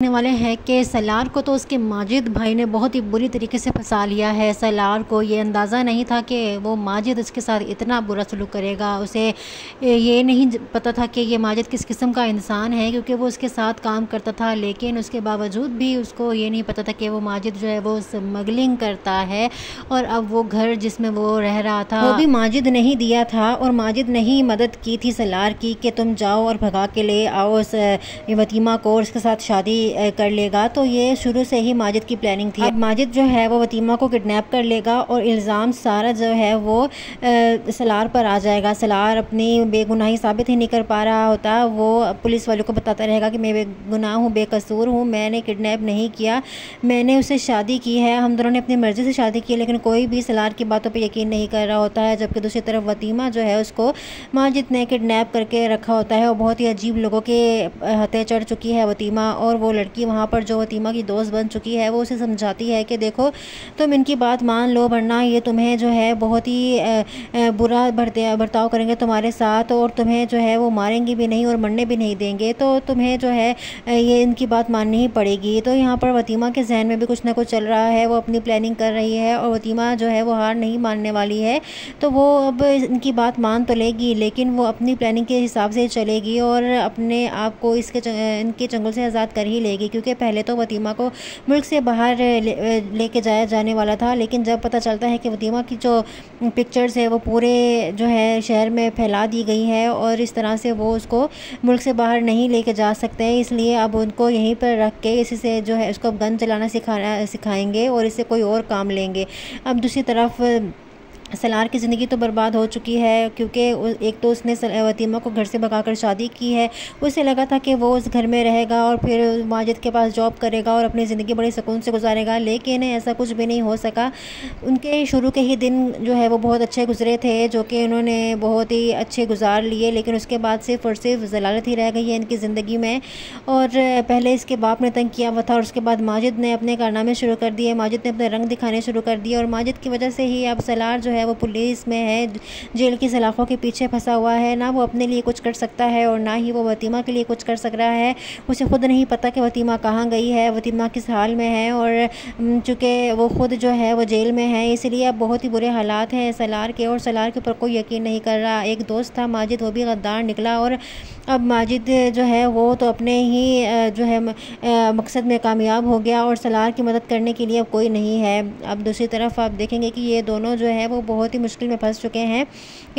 देखने वाले हैं कि सलार को तो उसके माजिद भाई ने बहुत ही बुरी तरीके से फंसा लिया है। सलार को ये अंदाज़ा नहीं था कि वो माजिद उसके साथ इतना बुरा सलूक करेगा। उसे ये नहीं पता था कि ये माजिद किस किस्म का इंसान है, क्योंकि वो उसके साथ काम करता था, लेकिन उसके बावजूद भी उसको ये नहीं पता था कि वो माजिद जो है वो स्मगलिंग करता है। और अब वो घर जिसमें वो रह रहा था वो भी माजिद नहीं दिया था और माजिद ने ही मदद की थी सलार की कि तुम जाओ और भगा के ले आओ उस वतीमा को उसके साथ शादी कर लेगा तो ये शुरू से ही माजिद की प्लानिंग थी। माजिद जो है वो वतीमा को किडनैप कर लेगा और इल्ज़ाम सारा जो है वो आ, सलार पर आ जाएगा। सलार अपनी बेगुनाही साबित ही नहीं कर पा रहा होता। वो पुलिस वालों को बताता रहेगा कि मैं बेगुनाह हूँ बेकसूर हूँ मैंने किडनैप नहीं किया। मैंने उससे शादी की है। हम दोनों ने अपनी मर्ज़ी से शादी की लेकिन कोई भी सलार की बातों पर यकीन नहीं कर रहा होता है जबकि दूसरी तरफ़ वतीमा जो है उसको माजिद ने किडनैप करके रखा होता है और बहुत ही अजीब लोगों के हथे चढ़ चुकी है वतीमा और वो लड़की वहाँ पर जो वतीमा की दोस्त बन चुकी है, वो उसे समझाती है कि देखो, तुम इनकी बात मान लो, वरना ये तुम्हें जो है बहुत ही बुरा बर्ताव करेंगे तुम्हारे साथ और तुम्हें जो है वो मारेंगे भी नहीं और मरने भी नहीं देंगे। तो तुम्हें जो है ये इनकी बात माननी ही पड़ेगी। तो यहाँ पर वतीमा के जहन में भी कुछ ना कुछ चल रहा है, वो अपनी प्लानिंग कर रही है और वतीमा जो है वो हार नहीं मानने वाली है। तो वो अब इनकी बात मान तो लेगी, लेकिन वो अपनी प्लानिंग के हिसाब से चलेगी और अपने आप को इसके इनके चंगुल से आज़ाद कर ही लेगी। क्योंकि पहले तो वतीमा को मुल्क से बाहर लेके ले जाया जाने वाला था, लेकिन जब पता चलता है कि वतीमा की जो पिक्चर्स है, वो पूरे जो है शहर में फैला दी गई है और इस तरह से वो उसको मुल्क से बाहर नहीं लेके जा सकते इसलिए अब उनको यहीं पर रख के इसी से जो है उसको गन चलाना सिखाना, सिखाएँगे और इससे कोई और काम लेंगे। अब दूसरी तरफ़ सलार की ज़िंदगी तो बर्बाद हो चुकी है क्योंकि एक तो उसने वतीमा को घर से भगाकर शादी की है। उसे लगा था कि वो उस घर में रहेगा और फिर माजिद के पास जॉब करेगा और अपनी ज़िंदगी बड़ी सुकून से गुजारेगा, लेकिन ऐसा कुछ भी नहीं हो सका। उनके शुरू के ही दिन जो है वो बहुत अच्छे गुजरे थे, जो कि उन्होंने बहुत ही अच्छे गुजार लिए, लेकिन उसके बाद सिर्फ़ और सिर्फ़ जलालत ही रह गई है इनकी ज़िंदगी में। और पहले इसके बाप ने तंग किया हुआ था और उसके बाद माजिद ने अपने कारनामे शुरू कर दिए। माजिद ने अपने रंग दिखाने शुरू कर दिए और माजिद की वजह से ही अब सलार जो है वो पुलिस में है, जेल की सलाखों के पीछे फंसा हुआ है, ना वो अपने लिए कुछ कर सकता है और ना ही वो वतीमा के लिए कुछ कर सक रहा है। उसे खुद नहीं पता कि वतीमा कहाँ गई है, वतीमा किस हाल में है और चूँकि वो खुद जो है, वो जेल में है, इसलिए अब बहुत ही बुरे हालात हैं सलार के और सलार के ऊपर कोई यकीन नहीं कर रहा। एक दोस्त था, माजिद, वो भी गद्दार निकला और अब माजिद जो है, वो तो अपने ही जो है मकसद में कामयाब हो गया और सलार की मदद करने के लिए अब कोई नहीं है। अब दूसरी तरफ़ आप देखेंगे कि ये दोनों जो है, वो बहुत ही मुश्किल में फंस चुके हैं।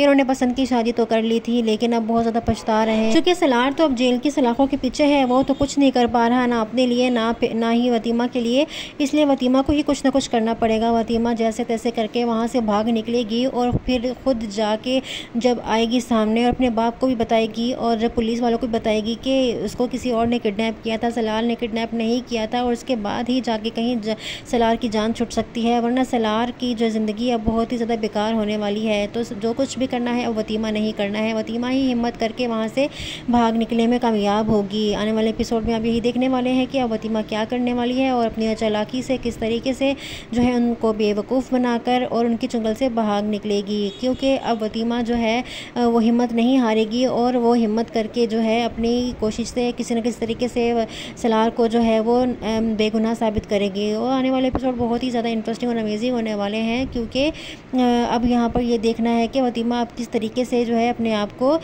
इन्होंने पसंद की शादी तो कर ली थी, लेकिन अब बहुत ज़्यादा पछता रहे हैं। चूँकि सलार तो अब जेल की सलाखों के पीछे है, वो तो कुछ नहीं कर पा रहा, ना अपने लिए, ना ना ही वतीमा के लिए। इसलिए वतीमा को ही कुछ ना कुछ करना पड़ेगा। वतीमा जैसे तैसे करके वहाँ से भाग निकलेगी और फिर खुद जाके जब आएगी सामने और अपने बाप को भी बताएगी और पुलिस वालों को बताएगी कि उसको किसी और ने किडनैप किया था, सलार ने किडनैप नहीं किया था और उसके बाद ही जाके कहीं सलार की जान छुट सकती है, वरना सलार की जो ज़िंदगी अब बहुत ही ज़्यादा बेकार होने वाली है। तो जो कुछ भी करना है वतीमा नहीं करना है। वतीमा ही हिम्मत करके वहाँ से भाग निकले में कामयाब होगी। आने वाले एपिसोड में आप यही देखने वाले हैं कि अब वतीमा क्या करने वाली है और अपनी चलाकी से किस तरीके से जो है उनको बेवकूफ़ बनाकर और उनकी चुंगल से भाग निकलेगी। क्योंकि अब वतीमा जो है वो हिम्मत नहीं हारेगी और वो हिम्मत करके जो है अपनी कोशिश से किसी न किसी तरीके से सलार को जो है वो बेगुनाह साबित करेगी। और आने वाले एपिसोड बहुत ही ज़्यादा इंटरेस्टिंग और अमेजिंग होने वाले हैं क्योंकि अब यहाँ पर ये देखना है कि वतीमा अब किस तरीके से जो है अपने आप को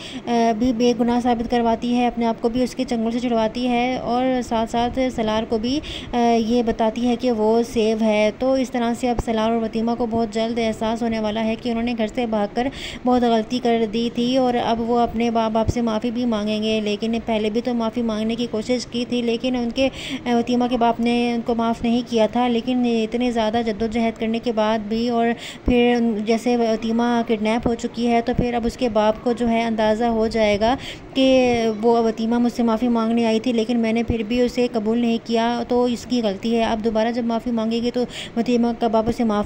भी बेगुनाह साबित करवाती है, अपने आप को भी उसके चंगुल से छुड़वाती है और साथ साथ सलार को भी ये बताती है कि वो सेव है। तो इस तरह से अब सलार और वतीमा को बहुत जल्द एहसास होने वाला है कि उन्होंने घर से भाग बहुत गलती कर दी थी और अब वो अपने माँ बाप से माफ़ी भी मांगेंगे। लेकिन पहले भी तो माफ़ी मांगने की कोशिश की थी, लेकिन उनके वतीमा के बाप ने उनको माफ़ नहीं किया था। लेकिन इतने ज़्यादा जद्दोजहद करने के बाद भी और फिर जैसे वतीमा किडनैप हो चुकी है तो फिर अब उसके बाप को जो है अंदाज़ा हो जाएगा कि वो वतीमा मुझसे माफ़ी मांगने आई थी, लेकिन मैंने फिर भी उसे कबूल नहीं किया। तो इसकी गलती है। अब दोबारा जब माफ़ी मांगेगी तो वतीमा का बाप उसे माफ़